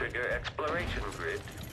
trigger exploration grid.